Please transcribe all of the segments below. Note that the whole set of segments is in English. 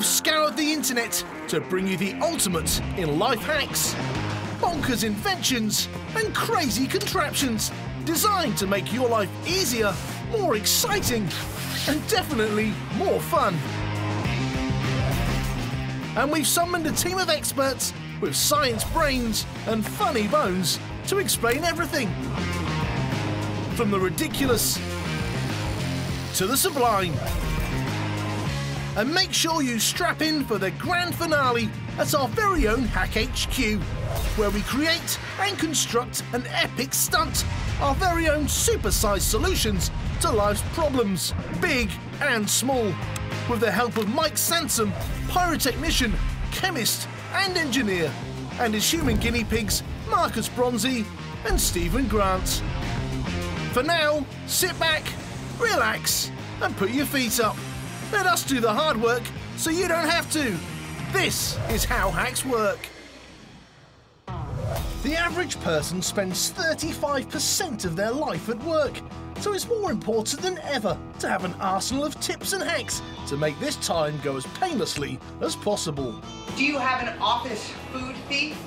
We've scoured the internet to bring you the ultimate in life hacks, bonkers inventions, and crazy contraptions designed to make your life easier, more exciting, and definitely more fun. And we've summoned a team of experts with science brains and funny bones to explain everything. From the ridiculous to the sublime. And make sure you strap in for the grand finale at our very own Hack HQ, where we create and construct an epic stunt, our very own supersized solutions to life's problems, big and small, with the help of Mike Sansom, pyrotechnician, chemist, and engineer, and his human guinea pigs, Marcus Bronzy and Stephen Grant. For now, sit back, relax, and put your feet up. Let us do the hard work so you don't have to. This is how hacks work. The average person spends 35% of their life at work, so it's more important than ever to have an arsenal of tips and hacks to make this time go as painlessly as possible. Do you have an office food thief?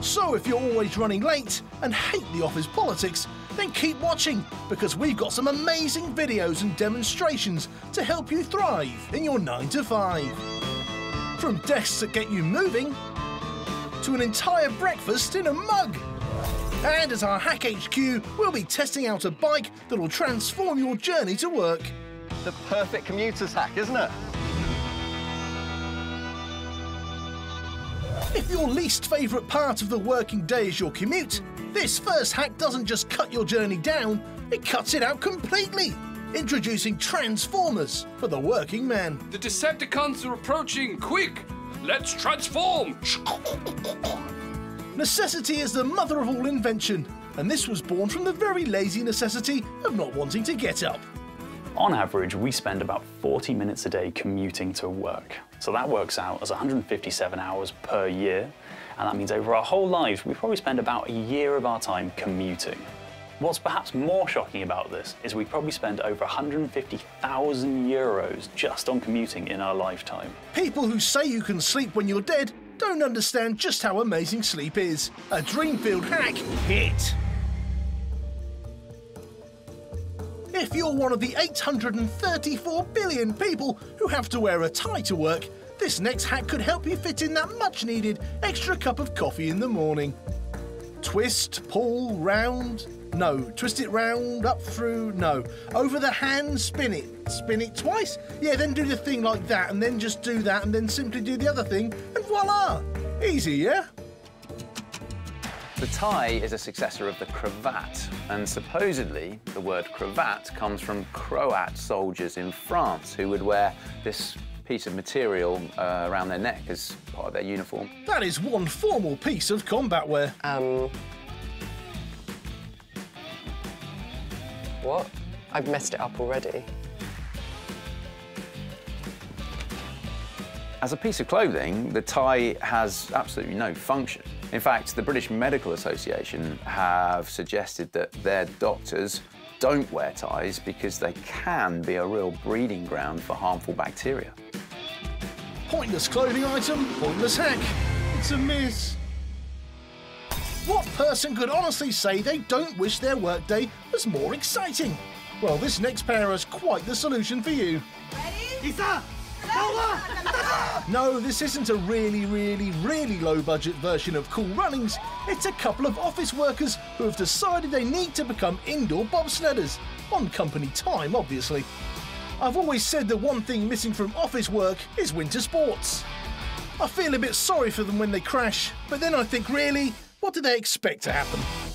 So if you're always running late and hate the office politics, then keep watching because we've got some amazing videos and demonstrations to help you thrive in your 9 to 5. From desks that get you moving to an entire breakfast in a mug. And at our Hack HQ, we'll be testing out a bike that'll transform your journey to work. The perfect commuter's hack, isn't it? If your least favourite part of the working day is your commute, this first hack doesn't just cut your journey down, it cuts it out completely. Introducing Transformers for the working man. The Decepticons are approaching! Quick! Let's transform! Necessity is the mother of all invention, and this was born from the very lazy necessity of not wanting to get up. On average, we spend about 40 minutes a day commuting to work. So that works out as 157 hours per year, and that means over our whole lives, we probably spend about a year of our time commuting. What's perhaps more shocking about this is we probably spend over 150,000 euros just on commuting in our lifetime. People who say you can sleep when you're dead don't understand just how amazing sleep is. A Dreamfield hack hit. If you're one of the 834 billion people who have to wear a tie to work, this next hack could help you fit in that much needed extra cup of coffee in the morning. Twist, pull, round. No. Twist it round, up through. No. Over the hand, spin it. Spin it twice. Yeah, then do the thing like that, and then just do that, and then simply do the other thing, and voila! Easy, yeah? The tie is a successor of the cravat, and supposedly the word cravat comes from Croat soldiers in France who would wear this piece of material uh, around their neck as part of their uniform. That is one formal piece of combat wear. Um. What? I've messed it up already. As a piece of clothing, the tie has absolutely no function. In fact, the British Medical Association have suggested that their doctors don't wear ties because they can be a real breeding ground for harmful bacteria. Pointless clothing item, pointless hack. It's a miss. What person could honestly say they don't wish their workday was more exciting? Well, this next pair has quite the solution for you. Ready? No, this isn't a really, really, really low budget version of Cool Runnings. It's a couple of office workers who have decided they need to become indoor bobsledders. On company time, obviously. I've always said that one thing missing from office work is winter sports. I feel a bit sorry for them when they crash, but then I think, really, what do they expect to happen?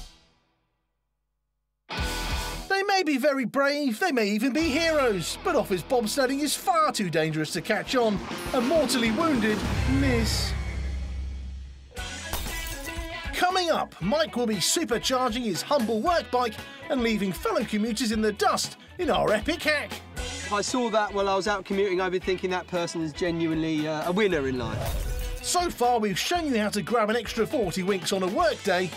May be very brave, they may even be heroes, but office bobsledding is far too dangerous to catch on. A mortally wounded miss. Coming up, Mike will be supercharging his humble work bike and leaving fellow commuters in the dust in our epic hack. I saw that while I was out commuting. I've been thinking that person is genuinely uh, a winner in life. So far, we've shown you how to grab an extra 40 winks on a workday,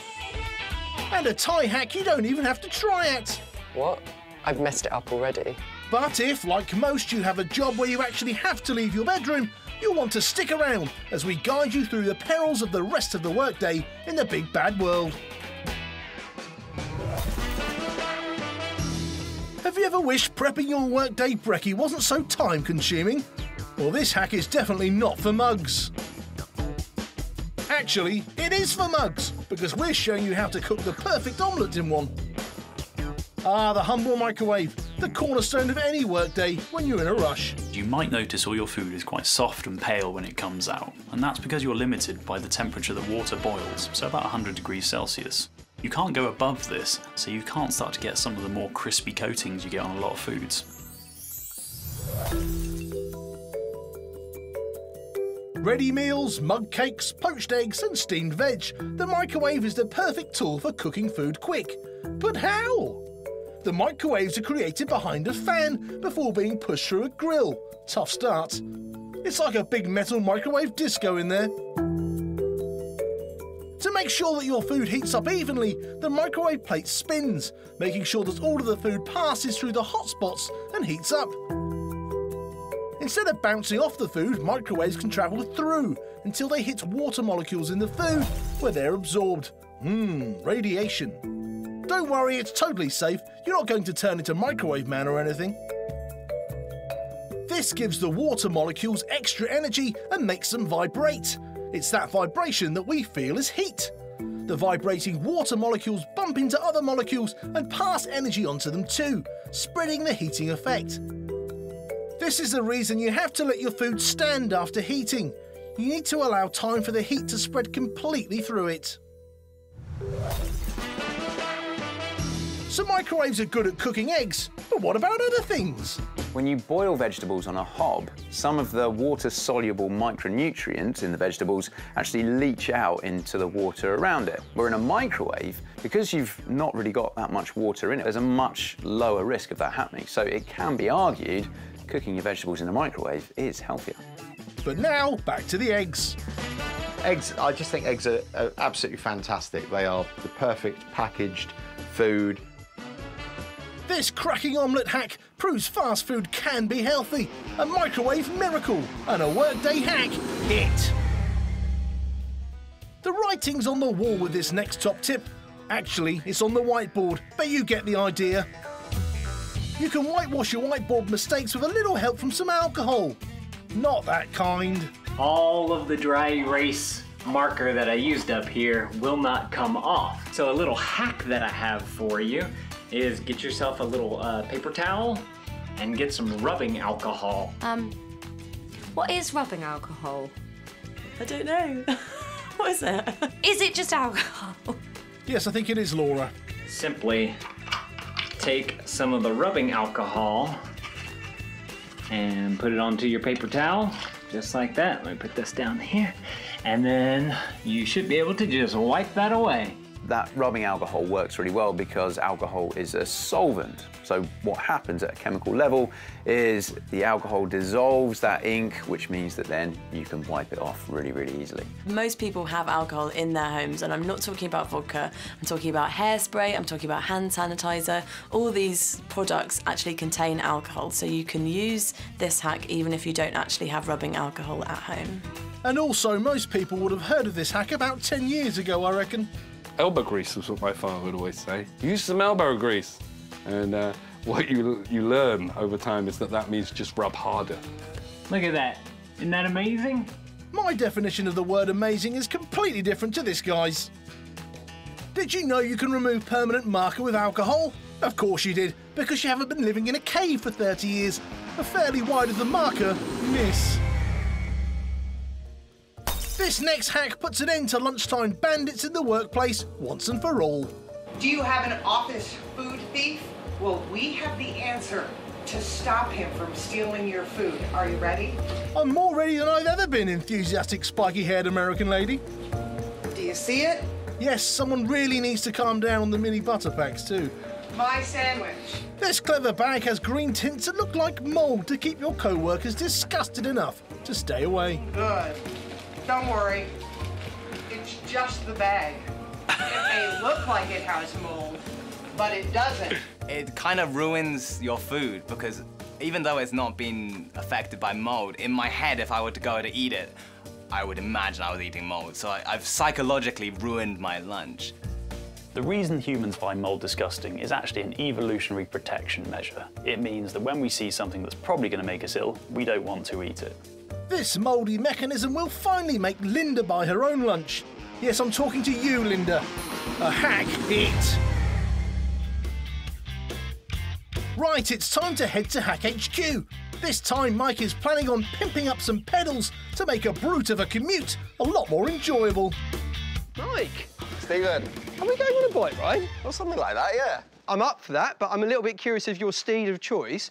and a tie hack you don't even have to try at. What? I've messed it up already. But if, like most, you have a job where you actually have to leave your bedroom, you'll want to stick around as we guide you through the perils of the rest of the workday in the big bad world. Have you ever wished prepping your workday brekkie wasn't so time consuming? Well, this hack is definitely not for mugs. Actually, it is for mugs, because we're showing you how to cook the perfect omelette in one. Ah, the humble microwave, the cornerstone of any workday when you're in a rush. You might notice all your food is quite soft and pale when it comes out, and that's because you're limited by the temperature that water boils, so about 100 degrees Celsius. You can't go above this, so you can't start to get some of the more crispy coatings you get on a lot of foods. Ready meals, mug cakes, poached eggs, and steamed veg. The microwave is the perfect tool for cooking food quick. But how? The microwaves are created behind a fan before being pushed through a grill. Tough start. It's like a big metal microwave disco in there. To make sure that your food heats up evenly, the microwave plate spins, making sure that all of the food passes through the hot spots and heats up. Instead of bouncing off the food, microwaves can travel through until they hit water molecules in the food where they're absorbed. Mmm, radiation. Don't worry, it's totally safe. You're not going to turn into Microwave Man or anything. This gives the water molecules extra energy and makes them vibrate. It's that vibration that we feel as heat. The vibrating water molecules bump into other molecules and pass energy onto them too, spreading the heating effect. This is the reason you have to let your food stand after heating. You need to allow time for the heat to spread completely through it. So microwaves are good at cooking eggs, but what about other things? When you boil vegetables on a hob, some of the water-soluble micronutrients in the vegetables actually leach out into the water around it. Where in a microwave, because you've not really got that much water in it, there's a much lower risk of that happening. So it can be argued cooking your vegetables in a microwave is healthier. But now, back to the eggs. Eggs, I just think eggs are, are absolutely fantastic. They are the perfect packaged food. This cracking omelette hack proves fast food can be healthy. A microwave miracle and a workday hack hit. The writing's on the wall with this next top tip. Actually, it's on the whiteboard, but you get the idea. You can whitewash your whiteboard mistakes with a little help from some alcohol. Not that kind. all of the dry erase marker that I used up here will not come off. So a little hack that I have for you is get yourself a little uh, paper towel and get some rubbing alcohol. Um, what is rubbing alcohol? I don't know. what is it? Is it just alcohol? Yes, I think it is, Laura. Simply take some of the rubbing alcohol and put it onto your paper towel, just like that. Let me put this down here. And then you should be able to just wipe that away. That rubbing alcohol works really well because alcohol is a solvent. So what happens at a chemical level is the alcohol dissolves that ink, which means that then you can wipe it off really, really easily. Most people have alcohol in their homes, and I'm not talking about vodka. I'm talking about hairspray, I'm talking about hand sanitizer. All these products actually contain alcohol, so you can use this hack even if you don't actually have rubbing alcohol at home. And also, most people would have heard of this hack about 10 years ago, I reckon. Elbow grease is what my father would always say. Use some elbow grease. And uh, what you, you learn over time is that that means just rub harder. Look at that. Isn't that amazing? My definition of the word amazing is completely different to this guy's. Did you know you can remove permanent marker with alcohol? Of course you did, because you haven't been living in a cave for 30 years. A fairly wide of the marker, miss. This next hack puts an end to lunchtime bandits in the workplace once and for all. Do you have an office food thief? Well, we have the answer to stop him from stealing your food. Are you ready? I'm more ready than I've ever been, enthusiastic, spiky haired American lady. Do you see it? Yes, someone really needs to calm down on the mini butter packs, too. My sandwich. This clever bag has green tints that look like mould to keep your co workers disgusted enough to stay away. Good. Don't worry. It's just the bag. It may look like it has mold, but it doesn't. It kind of ruins your food because even though it's not been affected by mold, in my head, if I were to go to eat it, I would imagine I was eating mold. So I, I've psychologically ruined my lunch. The reason humans find mold disgusting is actually an evolutionary protection measure. It means that when we see something that's probably going to make us ill, we don't want to eat it. This mouldy mechanism will finally make Linda buy her own lunch. Yes, I'm talking to you, Linda. A hack hit. Right, it's time to head to Hack HQ. This time, Mike is planning on pimping up some pedals to make a brute of a commute a lot more enjoyable. Mike, Stephen. are we going on a bike ride? Or something like that, yeah. I'm up for that, but I'm a little bit curious of your steed of choice.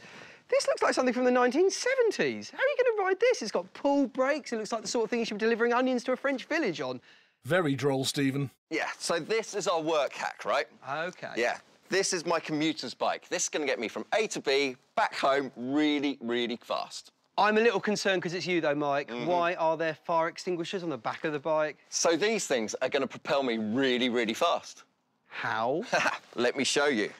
This looks like something from the 1970s. How are you going to ride this? It's got pull brakes. It looks like the sort of thing you should be delivering onions to a French village on. Very droll, Stephen. Yeah, so this is our work hack, right? OK. Yeah. This is my commuter's bike. This is going to get me from A to B, back home, really, really fast. I'm a little concerned because it's you, though, Mike. Mm-hmm. Why are there fire extinguishers on the back of the bike? So these things are going to propel me really, really fast. How? Let me show you.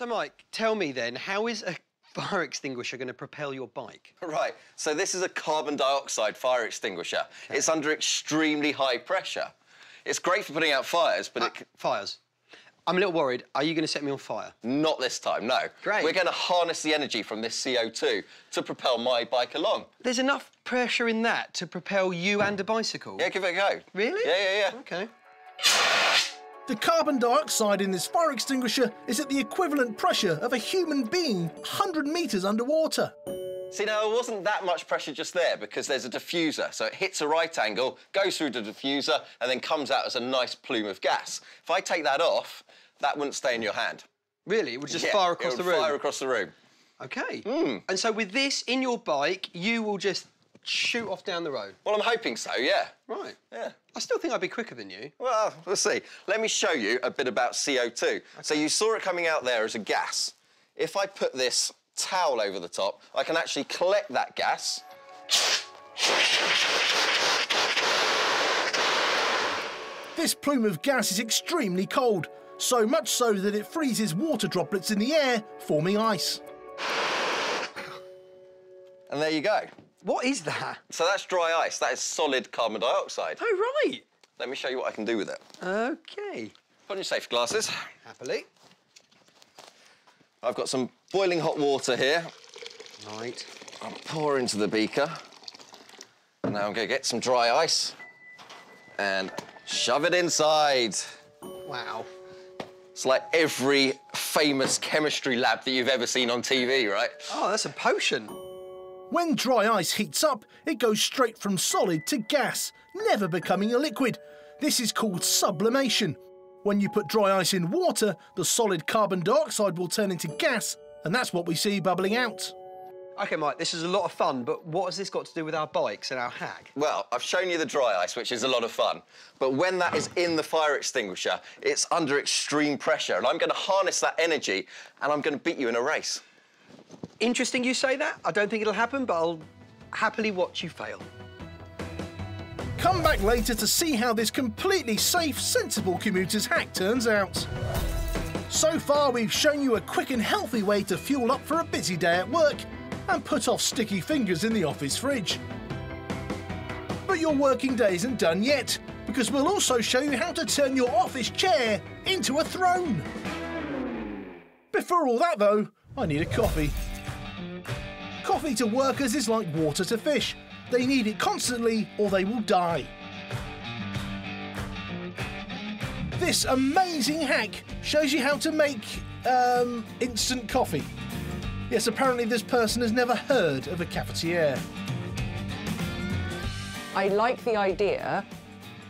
So, Mike, tell me then, how is a fire extinguisher going to propel your bike? Right, so this is a carbon dioxide fire extinguisher. It's under extremely high pressure. It's great for putting out fires, but uh, it... Fires. I'm a little worried. Are you going to set me on fire? Not this time, no. Great. We're going to harness the energy from this CO2 to propel my bike along. There's enough pressure in that to propel you and a bicycle. Yeah, give it a go. Really? Yeah, yeah, yeah. OK. The carbon dioxide in this fire extinguisher is at the equivalent pressure of a human being 100 metres underwater. See, now, there wasn't that much pressure just there because there's a diffuser. So it hits a right angle, goes through the diffuser, and then comes out as a nice plume of gas. If I take that off, that wouldn't stay in your hand. Really? It would just Yeah, fire across the room? fire across the room. OK. Hmm. And so with this in your bike, you will just shoot off down the road? Well, I'm hoping so, yeah. Right. Yeah. I still think I'd be quicker than you. Well, we'll see. Let me show you a bit about CO2. So you saw it coming out there as a gas. If I put this towel over the top, I can actually collect that gas. This plume of gas is extremely cold, so much so that it freezes water droplets in the air, forming ice. And there you go. What is that? So that's dry ice. That is solid carbon dioxide. Oh, right. Let me show you what I can do with it. OK. Put on your safety glasses. Happily. I've got some boiling hot water here. Right. I'll pour into the beaker. Now I'm going to get some dry ice and shove it inside. Wow. It's like every famous chemistry lab that you've ever seen on TV, right? Oh, that's a potion. When dry ice heats up, it goes straight from solid to gas, never becoming a liquid. This is called sublimation. When you put dry ice in water, the solid carbon dioxide will turn into gas, and that's what we see bubbling out. OK, Mike, this is a lot of fun, but what has this got to do with our bikes and our hack? Well, I've shown you the dry ice, which is a lot of fun. But when that is in the fire extinguisher, it's under extreme pressure. And I'm going to harness that energy and I'm going to beat you in a race. Interesting you say that. I don't think it'll happen, but I'll happily watch you fail. Come back later to see how this completely safe, sensible commuter's hack turns out. So far, we've shown you a quick and healthy way to fuel up for a busy day at work and put off sticky fingers in the office fridge. But your working day isn't done yet, because we'll also show you how to turn your office chair into a throne. Before all that, though, I need a coffee. Coffee to workers is like water to fish. They need it constantly or they will die. This amazing hack shows you how to make um, instant coffee. Yes, apparently this person has never heard of a cafetiere. I like the idea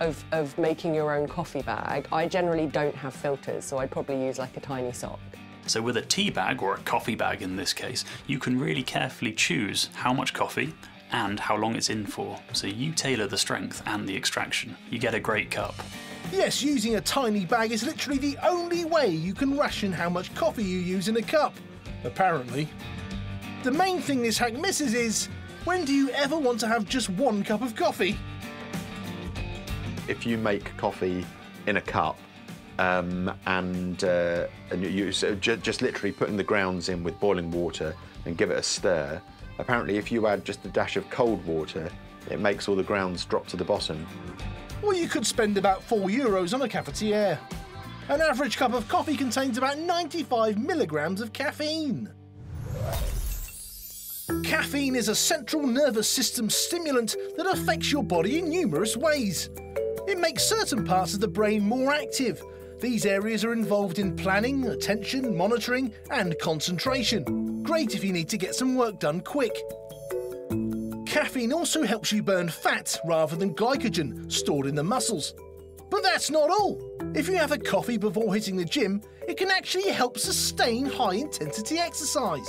of, of making your own coffee bag. I generally don't have filters, so I'd probably use like a tiny sock. So with a tea bag, or a coffee bag in this case, you can really carefully choose how much coffee and how long it's in for. So you tailor the strength and the extraction. You get a great cup. Yes, using a tiny bag is literally the only way you can ration how much coffee you use in a cup. Apparently. The main thing this hack misses is When do you ever want to have just one cup of coffee? If you make coffee in a cup um, and, uh, and you so ju- just literally putting the grounds in with boiling water and give it a stir, apparently if you add just a dash of cold water, it makes all the grounds drop to the bottom. Well, you could spend about 4 euros on a cafetiere. An average cup of coffee contains about 95 milligrams of caffeine. Caffeine is a central nervous system stimulant that affects your body in numerous ways. It makes certain parts of the brain more active. These areas are involved in planning, attention, monitoring, and concentration. Great if you need to get some work done quick. Caffeine also helps you burn fat rather than glycogen stored in the muscles. But that's not all. If you have a coffee before hitting the gym, it can actually help sustain high intensity exercise.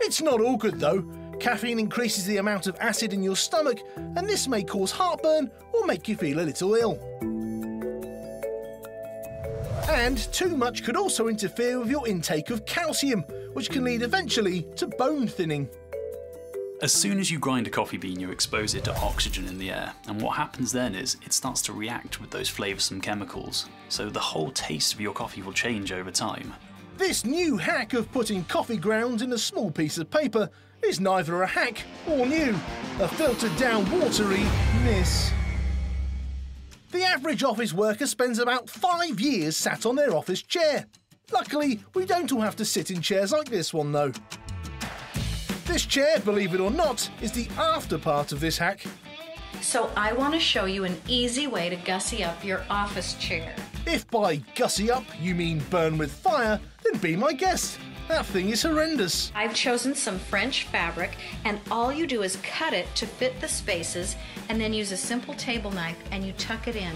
It's not all good though. Caffeine increases the amount of acid in your stomach, and this may cause heartburn or make you feel a little ill. And too much could also interfere with your intake of calcium, which can lead eventually to bone thinning. As soon as you grind a coffee bean, you expose it to oxygen in the air, and what happens then is it starts to react with those flavoursome chemicals, so the whole taste of your coffee will change over time. This new hack of putting coffee grounds in a small piece of paper is neither a hack or new, a filtered down watery miss. The average office worker spends about five years sat on their office chair. Luckily, we don't all have to sit in chairs like this one though. This chair, believe it or not, is the after part of this hack. So I want to show you an easy way to gussy up your office chair. If by gussy up you mean burn with fire, then be my guest. That thing is horrendous. I've chosen some French fabric, and all you do is cut it to fit the spaces, and then use a simple table knife and you tuck it in.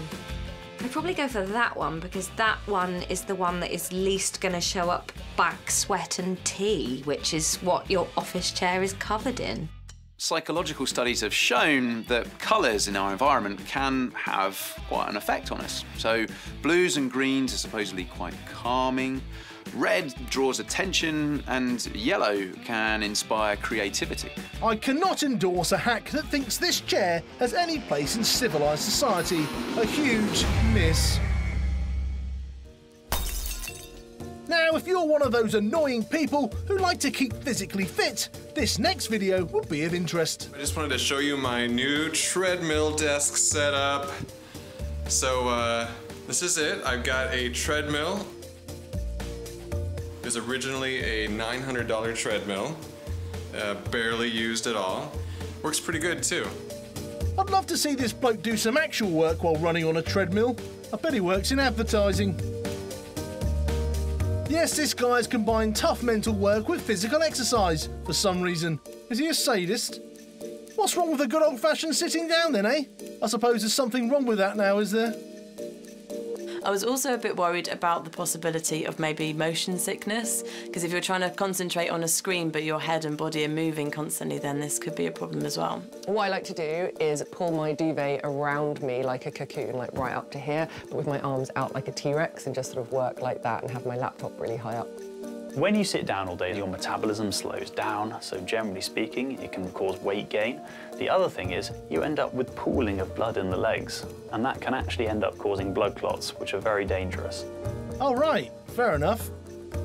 I'd probably go for that one because that one is the one that is least going to show up back sweat and tea, which is what your office chair is covered in. Psychological studies have shown that colours in our environment can have quite an effect on us. So, blues and greens are supposedly quite calming, red draws attention, and yellow can inspire creativity. I cannot endorse a hack that thinks this chair has any place in civilised society. A huge miss. Now, if you're one of those annoying people who like to keep physically fit, this next video will be of interest. I just wanted to show you my new treadmill desk setup. So, uh, this is it. I've got a treadmill. Was originally a $900 treadmill, uh, barely used at all. Works pretty good too. I'd love to see this bloke do some actual work while running on a treadmill. I bet he works in advertising. Yes, this guy has combined tough mental work with physical exercise for some reason. Is he a sadist? What's wrong with a good old fashioned sitting down then, eh? I suppose there's something wrong with that now, is there? I was also a bit worried about the possibility of maybe motion sickness, because if you're trying to concentrate on a screen but your head and body are moving constantly, then this could be a problem as well. What I like to do is pull my duvet around me like a cocoon, like right up to here, but with my arms out like a T-Rex and just sort of work like that and have my laptop really high up. When you sit down all day, your metabolism slows down, so generally speaking, it can cause weight gain. The other thing is, you end up with pooling of blood in the legs, and that can actually end up causing blood clots, which are very dangerous. All right, fair enough.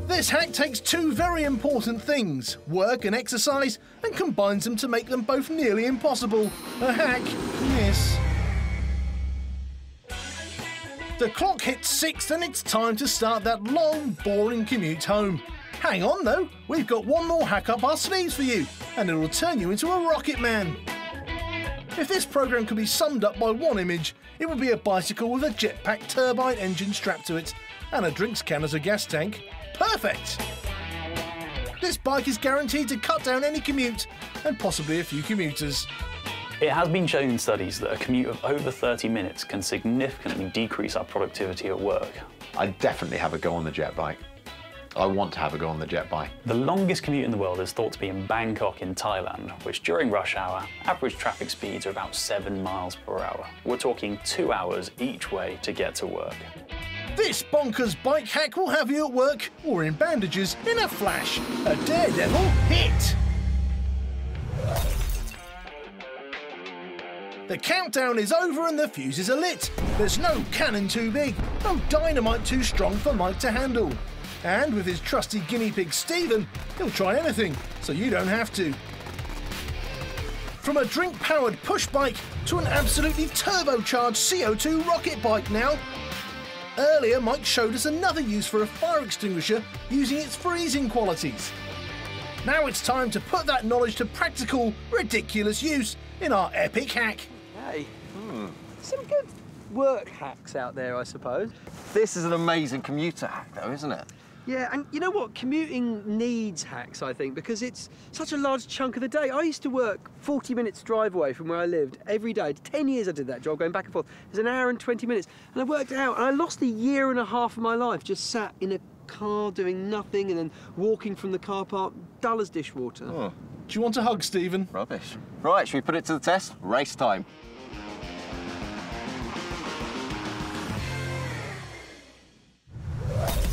This hack takes two very important things, work and exercise, and combines them to make them both nearly impossible. A hack miss. The clock hits six and it's time to start that long, boring commute home. Hang on though, we've got one more hack up our sleeves for you, and it'll turn you into a rocket man. If this program could be summed up by one image, it would be a bicycle with a jetpack turbine engine strapped to it, and a drinks can as a gas tank. Perfect! This bike is guaranteed to cut down any commute, and possibly a few commuters. It has been shown in studies that a commute of over 30 minutes can significantly decrease our productivity at work. I'd definitely have a go on the jet bike. I want to have a go on the jet bike. The longest commute in the world is thought to be in Bangkok in Thailand, which during rush hour, average traffic speeds are about 7 miles per hour. We're talking two hours each way to get to work. This bonkers bike hack will have you at work or in bandages in a flash. A daredevil hit! The countdown is over and the fuses are lit. There's no cannon too big, no dynamite too strong for Mike to handle. And with his trusty guinea pig Stephen, he'll try anything, so you don't have to. From a drink powered push bike to an absolutely turbocharged CO2 rocket bike now. Earlier, Mike showed us another use for a fire extinguisher using its freezing qualities. Now it's time to put that knowledge to practical, ridiculous use in our epic hack. Hey, hmm, some good work hacks out there, I suppose. This is an amazing commuter hack, though, isn't it? Yeah, and you know what? Commuting needs hacks, I think, because it's such a large chunk of the day. I used to work 40 minutes drive away from where I lived every day. 10 years I did that job, going back and forth. It was an hour and 20 minutes. And I worked out, and I lost a year and a half of my life just sat in a car doing nothing and then walking from the car park, dull as dishwater. Oh. Do you want a hug, Stephen? Rubbish. Right, should we put it to the test? Race time.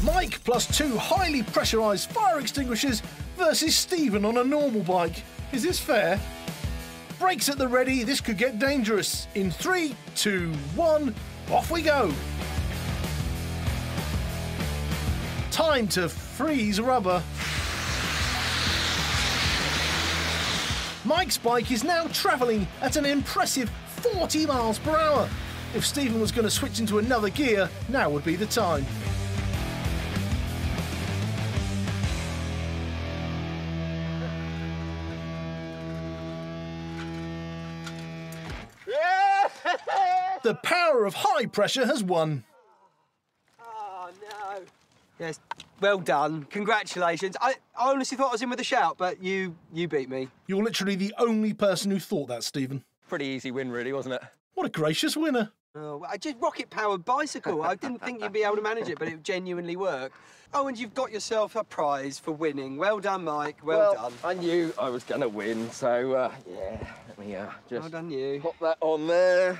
Mike plus two highly pressurised fire extinguishers versus Stephen on a normal bike. Is this fair? Brakes at the ready, this could get dangerous. In three, two, one, off we go. Time to freeze rubber. Mike's bike is now travelling at an impressive 40 miles per hour. If Stephen was going to switch into another gear, now would be the time. Of high pressure has won. Oh, no. Yes, well done. Congratulations. I, I honestly thought I was in with a shout, but you you beat me. You're literally the only person who thought that, Stephen. Pretty easy win, really, wasn't it? What a gracious winner. Oh, I just rocket powered bicycle. I didn't think you'd be able to manage it, but it genuinely worked. Oh, and you've got yourself a prize for winning. Well done, Mike. Well, done. I knew I was going to win, so uh, yeah, let me uh, just Well done, you. pop that on there.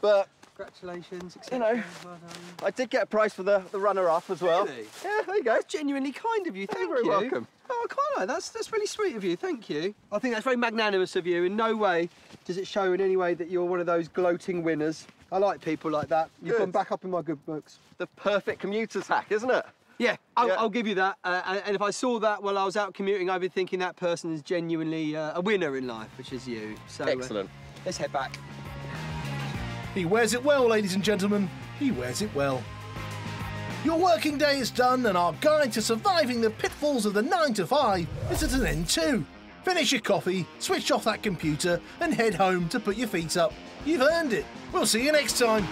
But Congratulations. you know, Well. I did get a prize for the, the runner-up as well. Really? Yeah, there you go. That's genuinely kind of you. Thank very you. welcome. Oh, I quite like that. That's, that's really sweet of you. Thank you. I think that's very magnanimous of you. In no way does it show in any way that you're one of those gloating winners. I like people like that. You've Good. gone back up in my good books. The perfect commuter's hack, isn't it? Yeah, I'll, Yeah. I'll give you that. Uh, and- if I saw that while I was out commuting, I'd be thinking that person is genuinely uh, a winner in life, which is you. So, uh, Excellent. let's head back. He wears it well, ladies and gentlemen. He wears it well. Your working day is done, and our guide to surviving the pitfalls of the 9 to 5 is at an end too. Finish your coffee, switch off that computer, and head home to put your feet up. You've earned it. We'll see you next time.